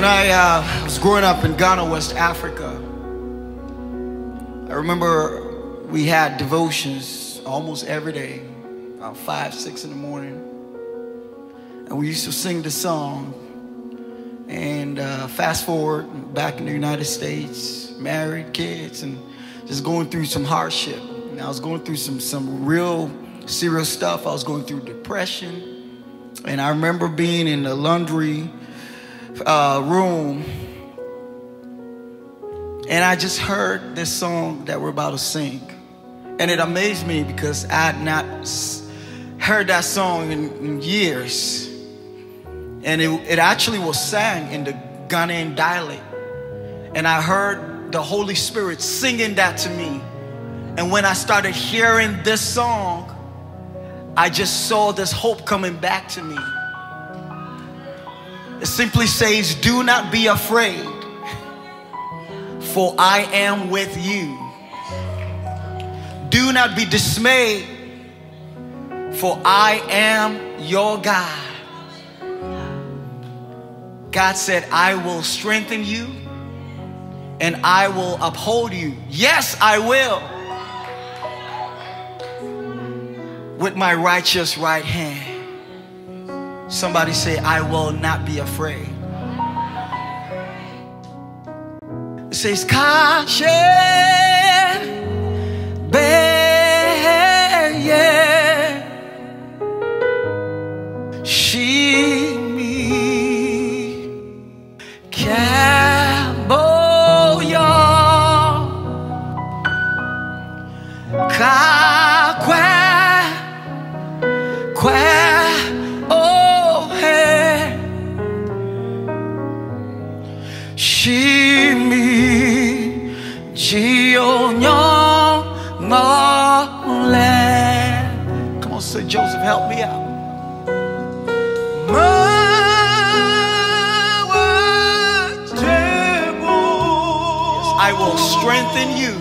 When I uh, was growing up in Ghana, West Africa, I remember we had devotions almost every day, about five, six in the morning. And we used to sing the song. And uh, fast forward back in the United States, married, kids, and just going through some hardship. And I was going through some, some real serious stuff. I was going through depression. And I remember being in the laundry uh, room and I just heard this song that we're about to sing. And it amazed me because I had not heard that song in, in years. And it, it actually was sang in the Ghanaian dialect. And I heard the Holy Spirit singing that to me. And when I started hearing this song, I just saw this hope coming back to me. It simply says, Do not be afraid, for I am with you. Do not be dismayed, for I am your God. God said, I will strengthen you and I will uphold you. Yes, I will. With my righteous right hand. Somebody say, I will not be afraid. It says, Kaashe Shimi Jionyo Mole Come on, say Joseph, help me out. Yes, I will strengthen you.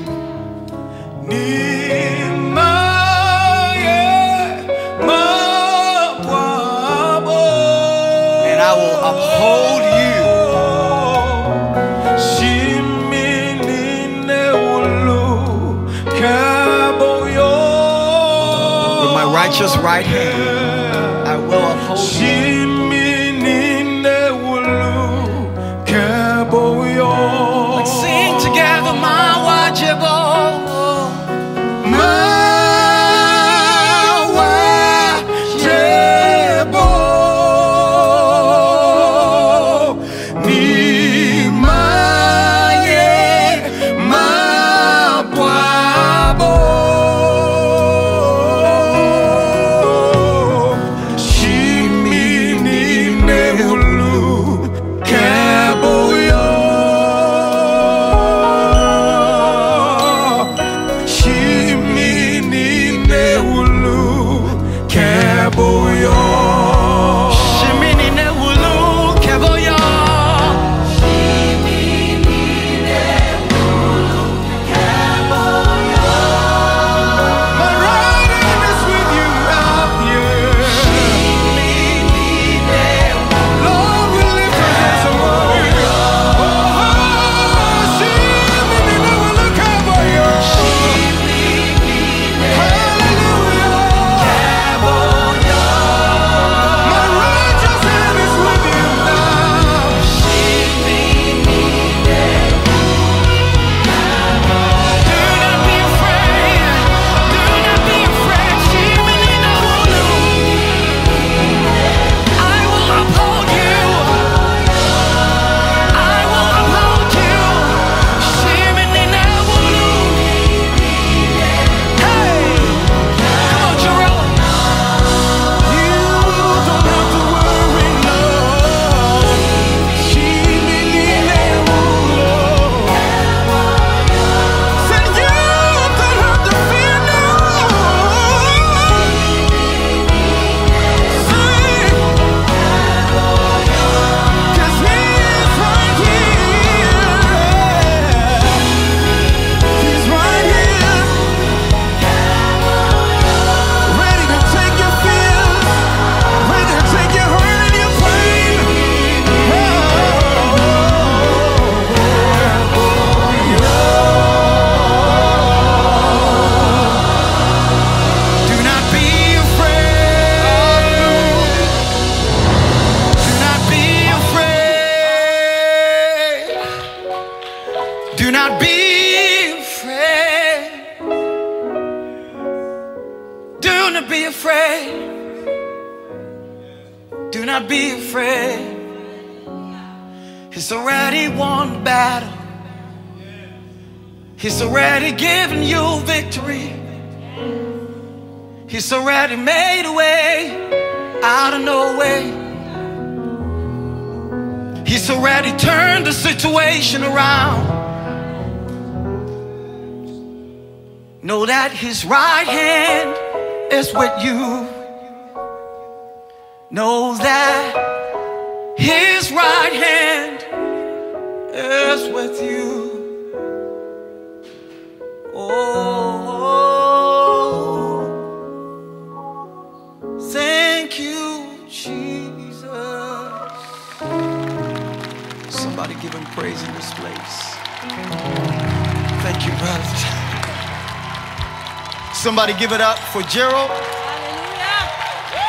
And I will uphold you. Righteous right hand, I will uphold you. not be afraid. Do not be afraid. Do not be afraid. He's already won the battle. He's already given you victory. He's already made a way out of no way. He's already turned the situation around. Know that his right hand is with you. Know that his right hand is with you. Somebody give it up for Gerald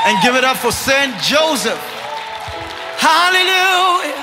and give it up for Saint Joseph. Hallelujah.